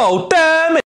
No, damn it!